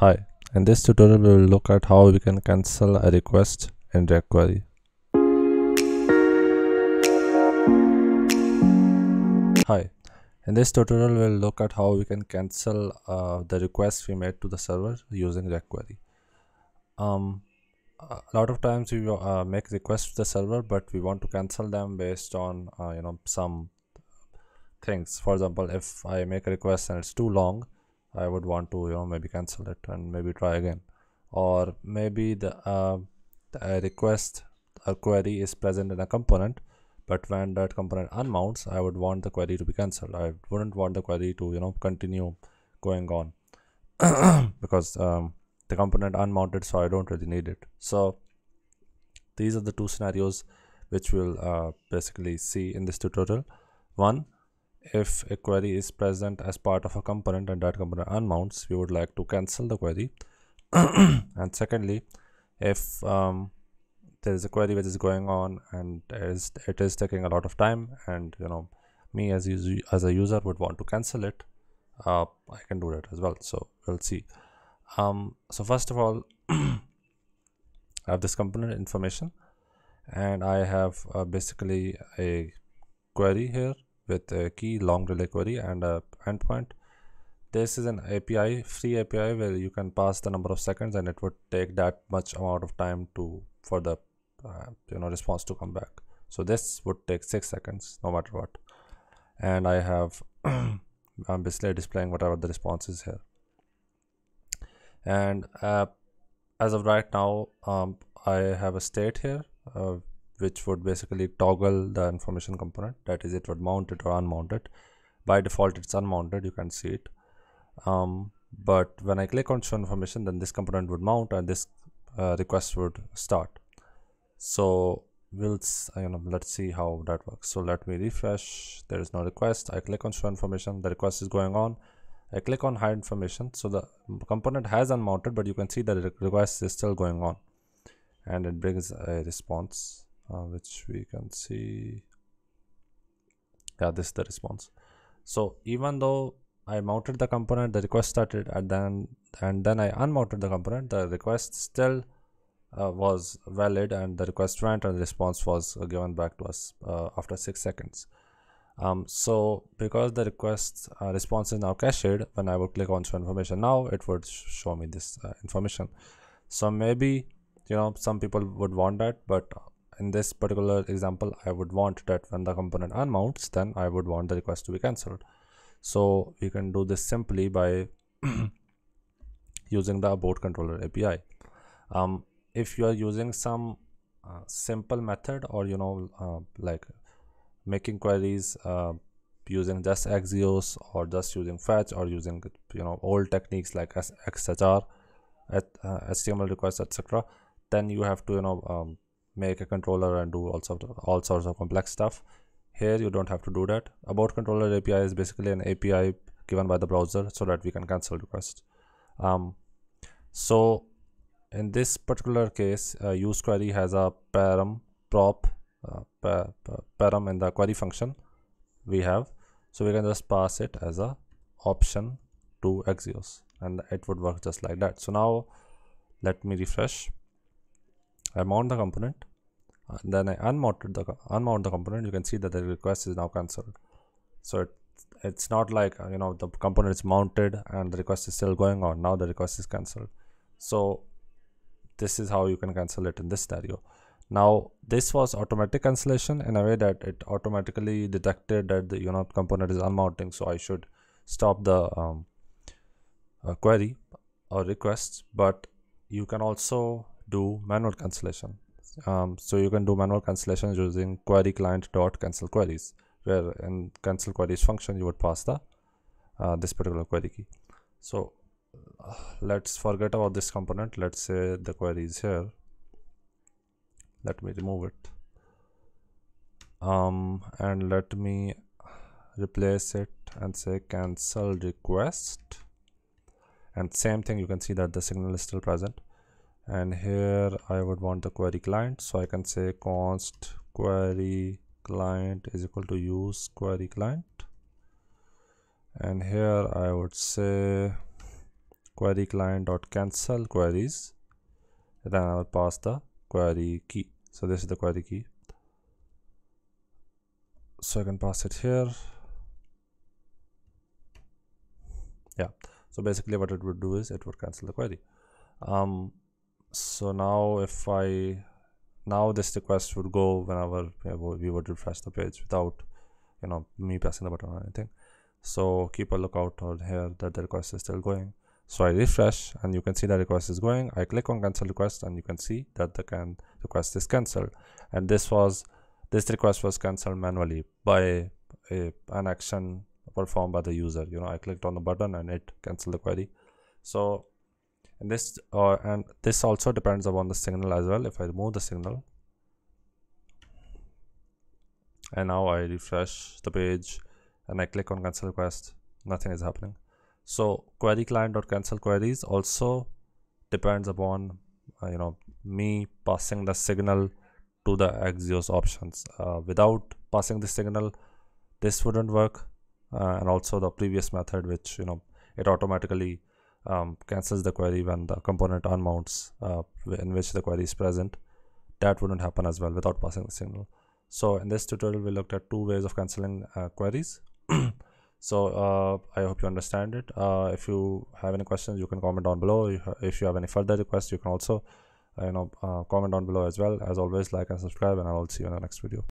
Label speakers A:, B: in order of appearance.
A: Hi, in this tutorial we will look at how we can cancel a request in React Query. Hi, in this tutorial we will look at how we can cancel uh, the request we made to the server using React Query. Um, a lot of times we uh, make requests to the server but we want to cancel them based on uh, you know some things for example if I make a request and it's too long I would want to you know maybe cancel it and maybe try again. Or maybe the, uh, the request a query is present in a component but when that component unmounts I would want the query to be cancelled. I wouldn't want the query to you know continue going on because um, the component unmounted so I don't really need it. So these are the two scenarios which we'll uh, basically see in this tutorial. One if a query is present as part of a component and that component unmounts we would like to cancel the query. And secondly if um, there is a query which is going on and is it is taking a lot of time and you know me as as a user would want to cancel it uh, I can do that as well. So we'll see. Um, so first of all I have this component information and I have uh, basically a query here with a key long relay query and a endpoint. This is an api free api where you can pass the number of seconds and it would take that much amount of time to for the uh, you know response to come back. So this would take six seconds no matter what. And i have i'm basically displaying whatever the response is here. And uh, as of right now um, i have a state here uh, which would basically toggle the information component. That is it would mount it or unmount it. By default it's unmounted. You can see it. Um, but when I click on show information then this component would mount and this uh, request would start. So we'll you know let's see how that works. So let me refresh. There is no request. I click on show information. The request is going on. I click on hide information. So the component has unmounted but you can see that the request is still going on. And it brings a response uh, which we can see. Yeah this is the response. So even though I mounted the component the request started and then and then I unmounted the component the request still uh, was valid and the request went and the response was given back to us uh, after six seconds. Um, so because the request uh, response is now cached when I would click on show information now it would show me this uh, information. So maybe you know some people would want that but in this particular example I would want that when the component unmounts then I would want the request to be cancelled. So we can do this simply by using the abort controller API um, if you are using some uh, simple method or you know uh, like making queries uh, using just Axios or just using fetch or using you know old techniques like XHR at uh, HTML requests etc then you have to you know um, make a controller and do all sorts of, all sorts of complex stuff. Here you don't have to do that. Abort controller api is basically an api given by the browser so that we can cancel requests. Um, so in this particular case uh, use query has a param prop uh, pa param in the query function we have. So we can just pass it as a option to axios and it would work just like that. So now let me refresh I mount the component and then I unmounted the unmount the component. You can see that the request is now cancelled. So it, it's not like uh, you know the component is mounted and the request is still going on. Now the request is cancelled. So this is how you can cancel it in this scenario. Now this was automatic cancellation in a way that it automatically detected that the you know component is unmounting. So I should stop the um, uh, query or request. But you can also do manual cancellation. Um, so you can do manual cancellation using query client dot cancel queries where in cancel queries function you would pass the uh, this particular query key. So uh, let's forget about this component. Let's say the query is here. Let me remove it. Um, and let me replace it and say cancel request. And same thing you can see that the signal is still present and here I would want the query client. So I can say const query client is equal to use query client. And here I would say query client dot cancel queries. Then I will pass the query key. So this is the query key. So I can pass it here. Yeah. So basically what it would do is it would cancel the query. Um so now if I now this request would go whenever we would refresh the page without you know me pressing the button or anything. So keep a lookout on here that the request is still going. So i refresh and you can see the request is going. I click on cancel request and you can see that the can request is cancelled. And this was this request was cancelled manually by a, an action performed by the user. You know i clicked on the button and it canceled the query. So and this uh, and this also depends upon the signal as well. If i remove the signal and now i refresh the page and i click on cancel request nothing is happening. So query client dot cancel queries also depends upon uh, you know me passing the signal to the axios options. Uh, without passing the signal this wouldn't work. Uh, and also the previous method which you know it automatically um, cancels the query when the component unmounts uh, in which the query is present. That wouldn't happen as well without passing the signal. So in this tutorial we looked at two ways of canceling uh, queries. So uh, i hope you understand it. Uh, if you have any questions you can comment down below. If you have any further requests you can also uh, you know uh, comment down below as well. As always like and subscribe and i'll see you in the next video